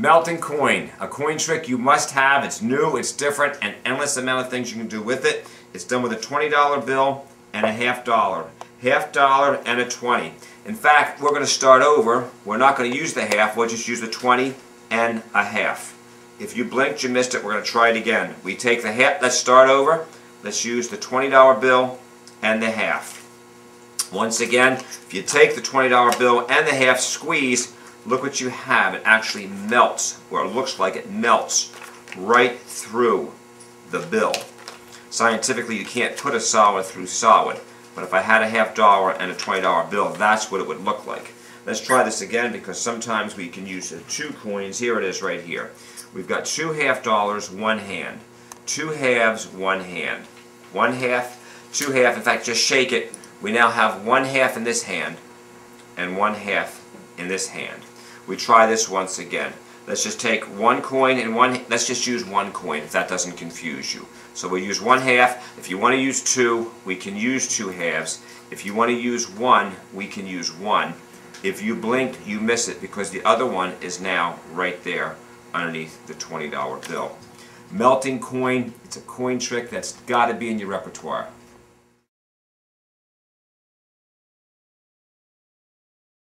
Melting coin, a coin trick you must have. It's new, it's different, and endless amount of things you can do with it. It's done with a $20 bill and a half dollar. Half dollar and a 20. In fact, we're going to start over. We're not going to use the half, we'll just use the 20 and a half. If you blinked, you missed it. We're going to try it again. We take the half, let's start over. Let's use the $20 bill and the half. Once again, if you take the $20 bill and the half squeeze, look what you have. It actually melts, or it looks like it melts right through the bill. Scientifically, you can't put a solid through solid, but if I had a half dollar and a $20 bill, that's what it would look like. Let's try this again because sometimes we can use two coins. Here it is right here. We've got two half dollars, one hand. Two halves, one hand. One half, two half. In fact, just shake it. We now have one half in this hand and one half in this hand. We try this once again. Let's just take one coin and one, let's just use one coin if that doesn't confuse you. So we'll use one half. If you want to use two, we can use two halves. If you want to use one, we can use one. If you blink, you miss it because the other one is now right there underneath the $20 bill. Melting coin, it's a coin trick that's got to be in your repertoire.